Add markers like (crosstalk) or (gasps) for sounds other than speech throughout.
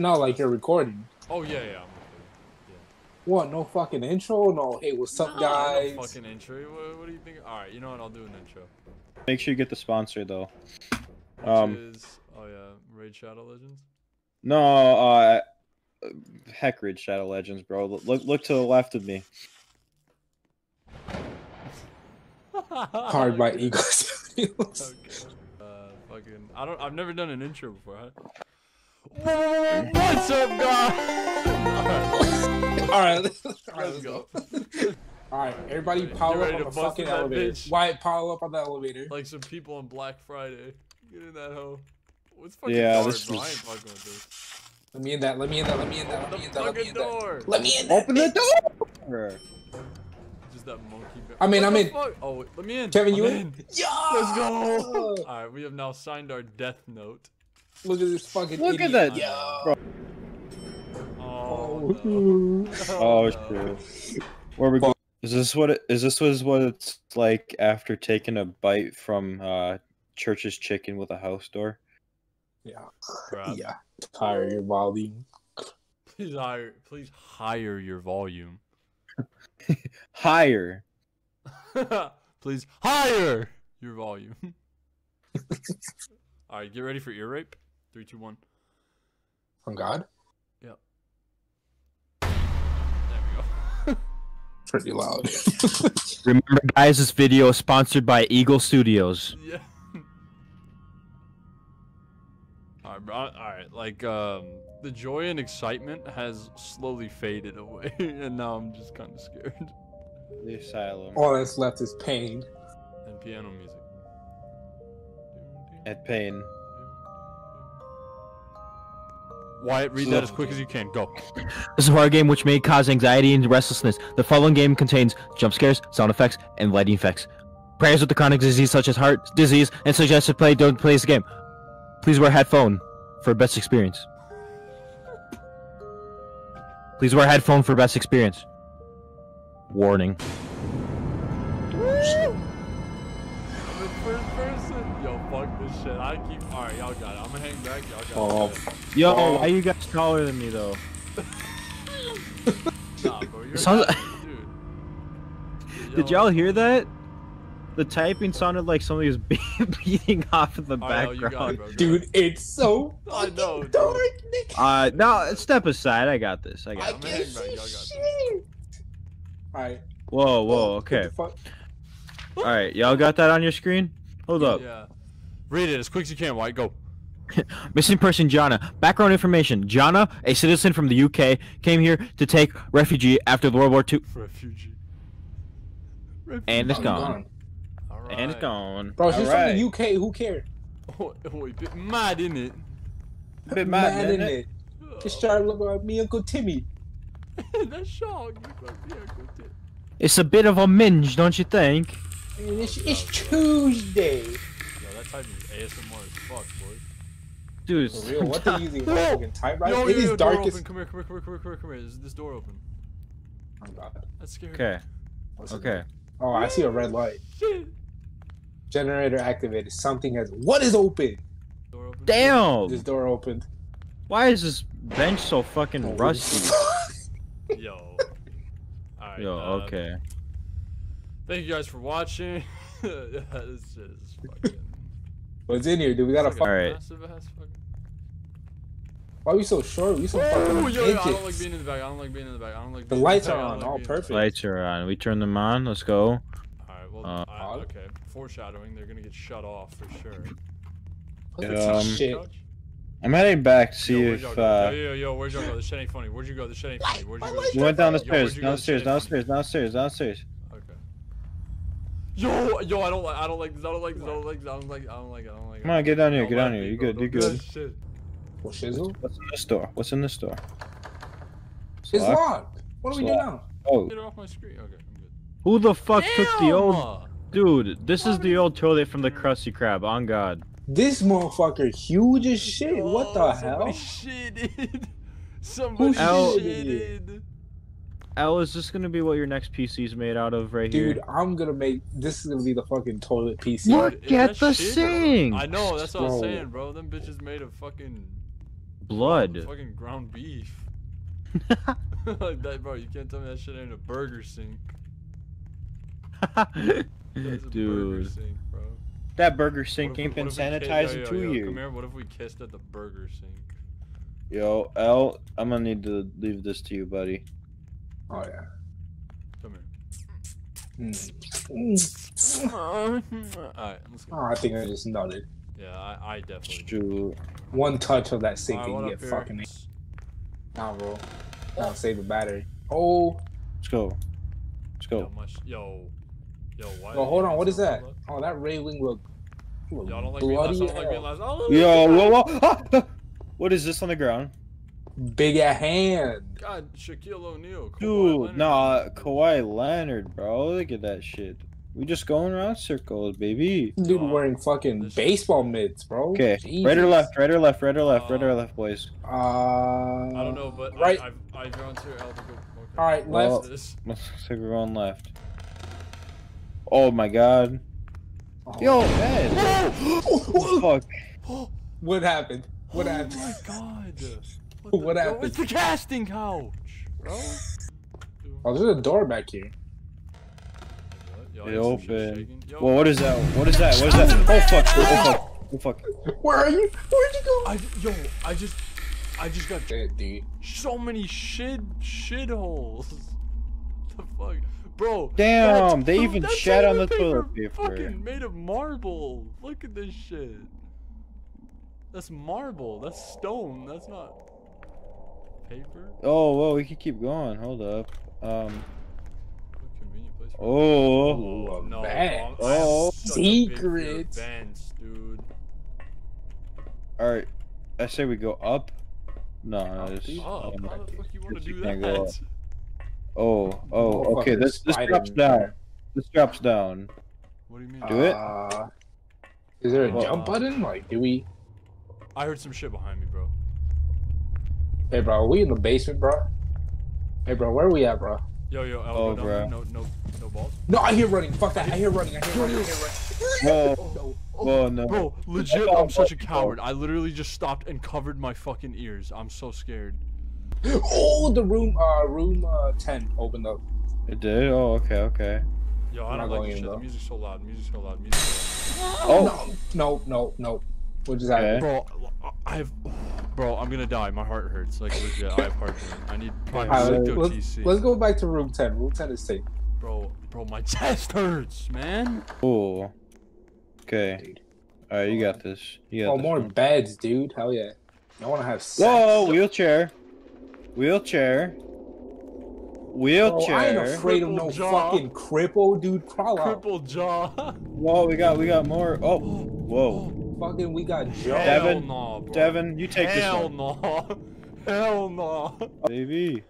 No, like you're recording. Oh yeah, yeah. I'm What? No fucking intro? No. Hey, what's up. No, guys? no fucking intro. What, what do you think? All right, you know what? I'll do an intro. Make sure you get the sponsor though. Which Um, is oh yeah, Raid Shadow Legends. No, uh, heck, Raid Shadow Legends, bro. Look, look to the left of me. Hard by (laughs) Okay. Eagles. Okay. Uh, fucking. I don't. I've never done an intro before. Huh? What's up, guys? All right, let's, Let's let's go. go. All right, everybody, Get pile up on the fucking elevator. bitch. Wyatt, pile up on the elevator. like some people on Black Friday. Get in that hoe. What's fucking Yeah, dark, this bro? I is- ain't fucking with this. Let me in that. Let me in that. Let me in that. Let me in that. Let me fucking in that. door. Let me in that. Open the door. Just that monkey. bear- I mean, What I'm in. fuck? Oh, wait, let me in. Kevin, I'm you in? Yeah. Let's go. (laughs) All right, we have now signed our death note. Look at this fucking. Look at idiot. that. Yeah. Bro. Oh, (laughs) Oh, no. Oh no. shit. Where we go? Is this what? It, is this was what it's like after taking a bite from uh, Church's chicken with a house door? Yeah. Crap. (laughs) Yeah. Higher your volume. Please hire. Please hire your volume. (laughs) Higher. please hire your volume. All right, get ready for ear rape. Three, two, one. On God. There we go. (laughs) Pretty loud. (laughs) Remember, guys, this video is sponsored by Eagle Studios. Yeah. (laughs) All right, bro. All right, like um, the joy and excitement has slowly faded away, and now I'm just kind of scared. The asylum. All that's left is pain. And piano music. At pain. Wyatt, read that as quick as you can. Go. This is a horror game which may cause anxiety and restlessness. The following game contains jump scares, sound effects, and lighting effects. Prayers with the chronic disease such as heart disease and suggested play don't play this game. Please wear headphone for best experience. Please wear headphone for best experience. Warning. I'm in first person. Yo, fuck this shit. I keep. All right, y'all got it. I'm gonna hang back. Y'all got Oh, it. Yo, Oh. why you guys taller than me though? Nah, bro. You're Sounds- an (laughs) dude. Did y'all hear that? The typing sounded like somebody was be- (laughs) beating off in the all right, yo, you got it, background. bro. Dude, it's so I know, dark, Nick. Uh, no, step aside. I got this. I got. I I'm can't see this. shit. All right. Whoa, whoa, okay. All right, y'all got that on your screen? Hold up. Yeah. Read it as quick as you can. White, go. (laughs) Missing person Jana. Background information. Jana, a citizen from the UK, came here to take refugee after World War II, Refugee. and it's I'm gone. All right. And it's gone. Bro, she's Alright. from the UK. Who cares? (laughs) Oh, wait, bit mad in it. A bit mad, in isn't it? it. Just trying to look like me, Uncle Timmy. (laughs) That's shock. You got me a good tip. It's a bit of a minge, don't you think? It's, it's Tuesday. Yo, that typing is ASMR as fuck, boy. Dude, For real, what they (laughs) using? Fucking typewriter? Yo, It yo, is yo, dark door Come here, come here, come here, come here, come here, come here. Is this door open? Oh, God. That's scary. Okay, What's it? okay. Oh, I see a red light. Shit. Generator activated. Something has. What is open? Door open. Damn! This door opened. Why is this bench so fucking rusty? (laughs) Yo. Alright. Yo, uh, okay. Thank you guys for watching. (laughs) yeah, this shit is fucking. What's in here, dude? We gotta it's fuck. Alright. massive ass fucking- Why are we so short? We so Ooh, fucking yo, yo, I don't like being in the back. I don't like being in the back. I don't like. The in lights back. are on, like all being the perfect. Lights are on. We turn them on. Let's go. Alright, well, Uh, I- okay. Foreshadowing, they're gonna get shut off for sure. Look Um, at this shit. Couch? I'm heading back to see Yo, y'all if go? uh, yo, yo, yo, where'd y'all go? This shit ain't funny. Where'd you go? This shit ain't funny. Where'd you go? lights we went down the Yo, where'd stairs, you go? This shit downstairs, ain't downstairs, downstairs, downstairs. Okay. Yo, yo, I don't like, I don't like this, I don't like this, I don't like this, I don't like, I don't like it, I don't like it. Come on, get down here, get let down here. You bro, good, you don't good. That. Well, shizzle. What's in the store? What's in this door? It's Lock? locked. What do we do now? Oh, Get it off my screen. Okay, I'm good. Who the fuck took the old dude? This is the old toilet from the Krusty Krab. On God. This motherfucker huge as shit. what the Oh, hell? (laughs) Somebody shitted. Somebody L- shitted. L, is this gonna be what your next PC's made out of right here? Dude, I'm gonna make this is gonna be the fucking toilet PC. Look Is at that the shit? sink. I know, that's what I'm saying, bro. Them bitches made of fucking blood. Fucking ground beef. (laughs) (laughs) like that, bro. You can't tell me that shit ain't a burger sink. That's a burger Dude. sink, bro. That burger sink if we- ain't been what if we ki- sanitized yo, in two yo, Come years. here. What if we kissed at the burger sink? Yo, L, I'm gonna need to leave this to you, buddy. Oh yeah. Come Mm. here. (laughs) Alright, let's go. Oh, I think I just nodded. Yeah, I, I definitely. do. Shoot. One touch of that sink Alright, and you get here? fucking Nah, bro. Nah, save the battery. Oh, Let's go. Let's Yo, go. much, yo, yo, why? oh, hold on. What is that? Y'all Oh, that railing look. look don't like being last. don't like being last. Oh, Yo, whoa, whoa. Ah, ah. What is this on the ground? Big at hand. God, Shaquille O'Neal. Kawhi Dude, Leonard. nah, Kawhi Leonard, bro. Look at that shit. We just going around circles, baby. Dude Dog, wearing fucking this- baseball mitts, bro. Okay, Jesus. right or left, right or left, right or left, right or Uh, left, boys. Uh, I don't know, but right. I, I've I've gone to El okay. All right, Well- left. This. Looks like we're going left. Oh my god. Oh. Yo, man. (gasps) Fuck. Oh, (gasps) What happened? What oh happened? Oh my god. What, (laughs) What the, happened? it's the casting couch, bro. Oh, there's a door back here. Yo, It I hear some shit open. shaking. Yo, Well, what is that? What is that? What is that? Oh fuck! Oh fuck! Oh fuck! Where are you? Where'd you go? I yo, I just, I just got Dead, dude. so many shit shit holes. (laughs) the fuck, bro? Damn, they even that's shat on the toilet toilet paper. Fucking made of marble. Look at this shit. That's marble. That's stone. That's not paper. Oh, well, we can keep going. Hold up. Um. What convenient place for Oh. Ooh, no, bag. bro, I'm- I have Oh. such a big fear of Secrets. Vents, dude. All right. I say we go up. No, no. Up, It's, dude. Oh, um, how the fuck you want to do can't go up. that? oh, oh. Okay. This this drops down. This drops down. What do you mean? Do it? Uh, is there a Uh, jump button? Like, do we? I heard some shit behind me, bro. Hey, bro, are we in the basement, bro? Hey, bro, where are we at, bro? Yo, yo, L, Oh, go down bro. No, no, no balls. No, I hear running. Fuck that. I hear running. I hear running. I hear Whoa. running. (laughs) No. Whoa, no. Bro, legit, Oh, I'm such a oh, coward. I literally just stopped and covered my fucking ears. I'm so scared. Oh, the room, uh, room uh, ten opened up. It did. Oh, okay, okay. Yo, I don't not like going this in, shit. The though. music's so loud. Music's so loud. Music's so Oh. no, no, no, no. What just Okay. happened? loud. Bro, I have. Bro, I'm gonna die. My heart hurts. Like legit, I have heart pain. I need my Alright, Zicto let's, TC. let's go back to room ten. Room ten is safe. Bro, bro, my (laughs) chest hurts, man. Cool. Okay. All right, you got this. You got Oh, this more one. beds, dude. Hell yeah. I want to have sex. Whoa, wheelchair. Wheelchair. Bro, Wheelchair. I ain't afraid of no jaw. fucking cripple, dude. Crawl out. Crippled jaw. Whoa, we got we got more. Oh, (gasps) whoa. Oh, Fucking, we got Joe. Hell Devin, no, bro. Devin, you take Hell this one, no. (laughs) Hell no. baby.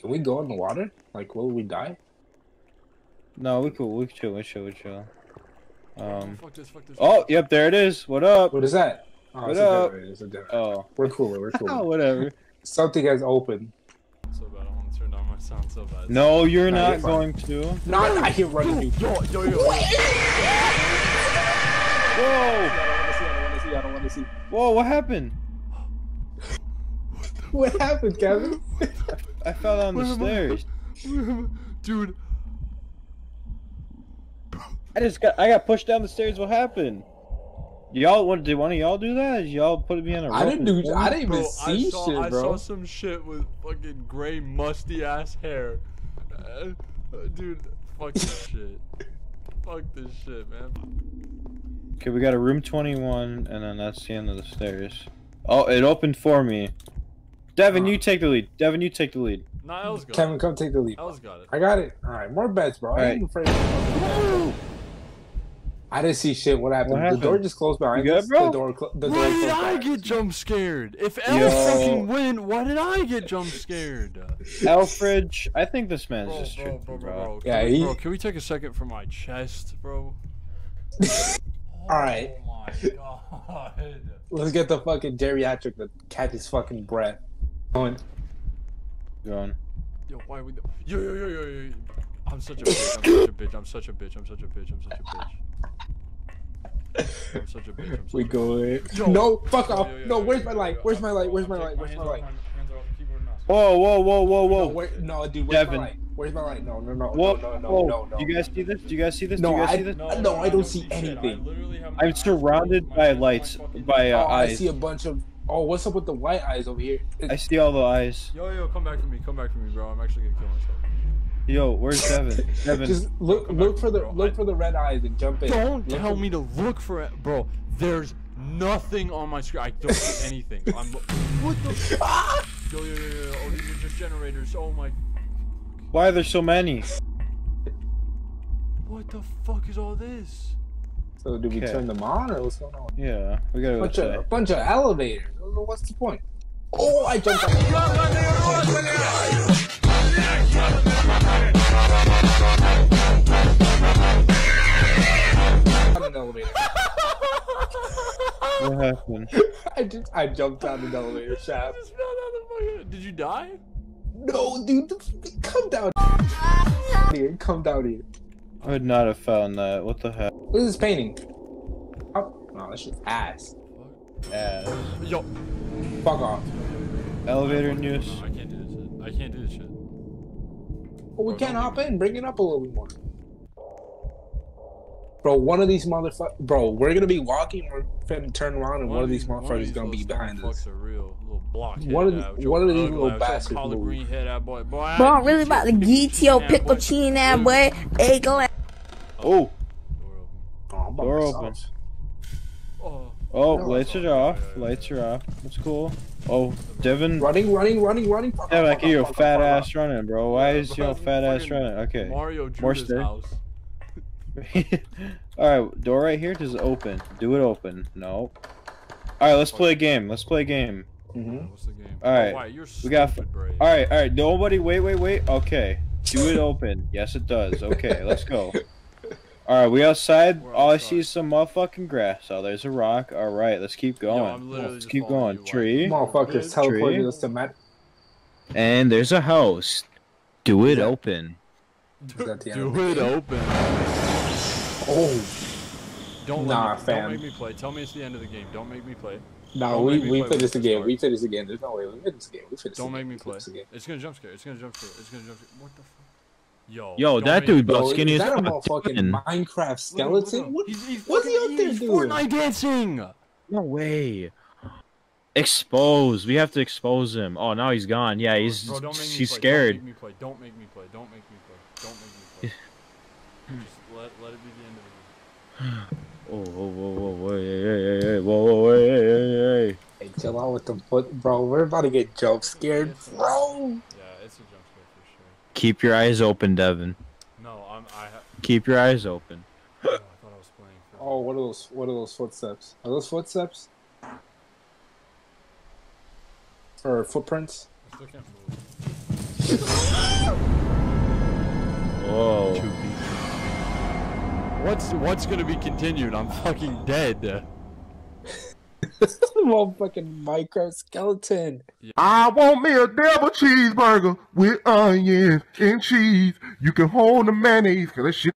Can we go in the water? Like, will we die? No, we could. We chill. We chill. We chill. Um. fuck this, fuck this. Oh, yep, there it is. What up? What is that? Oh, What it's up? generator, it's a. Oh. We're cooler. We're Oh, (laughs) cooler. whatever. Something has opened. So bad, I want to turn down my sound so bad. No, you're No, not you're going to. No, I hear running. dude. Yo, yo, yo. Yo. Whoa! I don't want to see. I don't want to see. Whoa! What happened? (laughs) What happened, Kevin? I fell down the Where am I? stairs. Dude, I just got. I got pushed down the stairs. What happened? Y'all, what did one of y'all do that? Y'all put me on a rope? I didn't do. I didn't bro, even I see saw, shit, I saw some shit with fucking gray, musty ass hair. Uh, dude, fuck this (laughs) shit. Fuck this shit, man. Okay, we got a room 21, and then that's the end of the stairs. Oh, it opened for me. Devin, you ah. take the lead. Devin, you take the lead. Nah, El's got Kevin, it. come take the lead. El's got it. I got it. All right, more beds, bro. I Alright. ain't afraid. I didn't see shit. What happened? What The door just closed behind You good, us. bro? The door. Cl- the door Why did closed I get jump scared? If El Yo. fucking win, why did I get jump scared? Alfred, I think this man's Bro, just bro, tripping, bro, bro. bro, bro. Can Yeah, we, he- bro, can we take a second for my chest, bro? (laughs) Alright. Oh my god. Let's get the fucking geriatric to catch his fucking breath. Going. Going. Yo, why are we? Yo, yo, yo, yo, yo. I'm such a bitch. I'm such a bitch. I'm such a bitch. I'm such a bitch. I'm such a bitch. I'm such a bitch. I'm such We a go in. Yo. No, fuck off. Yo, yo, No, where's yo, my yo, light? yo. Where's my light? Where's my light? Where's my light? off- Hands off the keyboard now. Whoa, whoa, whoa, whoa, No, whoa. where, no, dude. Where's Devin. my light? Where's my light? No, no, no, Whoa, no, no, no, whoa. no, no. Do you guys see this? Do you guys see this? No, Do you guys I- see this? No, I don't see shit. I anything. Literally have my I'm surrounded by My- my lights, fucking- by Oh, uh, I see a bunch of. Oh, what's up with the white eyes over here? I see all the eyes. Yo, yo, come back for me. Come back for me, bro. I'm actually gonna kill myself. Yo, where's Devin? (laughs) Devin. Just look, come look for me, the bro. look for the red eyes and jump in. Don't Look tell me to look for it, bro. There's nothing on my screen. I don't see (laughs) anything. I'm. What the? Yo, yo, yo, yo. Oh, these are just generators. Oh my. Why are there so many? What the fuck is all this? So do we Okay. turn them on or what's going on? Yeah, we gotta go Bunch of a bunch of elevators. What's the point? Oh, I jumped. On an elevator. What happened? (laughs) I just I jumped out an elevator shaft. Just fell down the fucking- Did you die? No, dude, come down here. Come down here. I would not have found that. What the heck? What is this painting. Oh, no, that's just ass. Ass. Yo. Fuck off. Elevator news. I can't do this shit. I can't do this shit. Well, we Bro, can't don't hop in. Bring it up a little bit more. Bro, one of these motherfuckers. Bro, we're gonna be walking. We're finna turn around, and one, of these motherfuckers is gonna be behind us. fucks Are real little block One of the- one of these little ass, bastards collard move. green head out, boy. Boy, Bro, I'm really about to get your pickle chin that boy. Hey, go ahead. Oh, oh, oh. oh, Door myself. open. Oh, oh, lights are off. Lights are off. That's cool. Oh, Devin. Running, running, running, running. Fuck Devin, off, I fuck can hear off, your fat ass running, bro. Why is your fat ass running? Okay. Mario More stairs. house. (laughs) All right, door right here. just open? Do it open? No. All right, let's play a game. Let's play a game. off. Mhm. What's the game? Alright. Oh, wow, we got. Alright, alright. Nobody, wait, wait, wait. Okay, do it open. Yes, it does. Okay, let's go. (laughs) All right, we outside. We're All I see is some motherfucking grass. Oh, there's a rock. All right, let's keep going. I'm let's keep going. you, Tree. Motherfuckers Tree. teleported us to Matt. And there's a house. Do it Yeah. open. Is that the end Do it open. Oh, Don't Nah, me, fam. Don't make me play. Tell me it's the end of the game. Don't make me play. no, Don't we make we play finished the with game. this We finished the game. There's no way we finished the game. We finished. Don't the make game. me play. finished. It's gonna jump scare. It's gonna jump scare. It's gonna jump scare. What the fuck? Yo. Yo, that make- dude, bro, Bro, skinny is as that a fuck. motherfucking Minecraft Look at him, skeleton? look at him. What, He's, he's what's he fucking- up there he's doing? Fortnite dancing. No way. Expose. We have to expose him. Oh, now he's gone. Yeah, he's Bro, don't make me he's play. scared. Don't make me play. Don't make me play. Don't make me play. Don't make me play. Just let, let it be the end of the game. Oh, (sighs) whoa, whoa, whoa, whoa, hey, hey, hey, hey, whoa, whoa, hey, hey, hey, hey. Hey, chill out with the foot, bro. We're about to get jump scared, bro. Yeah, it's a jump scare for sure. Keep your eyes open, Devin. No, I'm. I. Ha- Keep your eyes open. oh, I thought I was playing. For Oh, what are those? What are those footsteps? Are those footsteps? Or footprints? I still can't move. (laughs) Whoa. What's What's gonna be continued? I'm fucking dead. (laughs) Motherfucking Minecraft skeleton. I want me a double cheeseburger with onions and cheese. You can hold the mayonnaise, cause that shit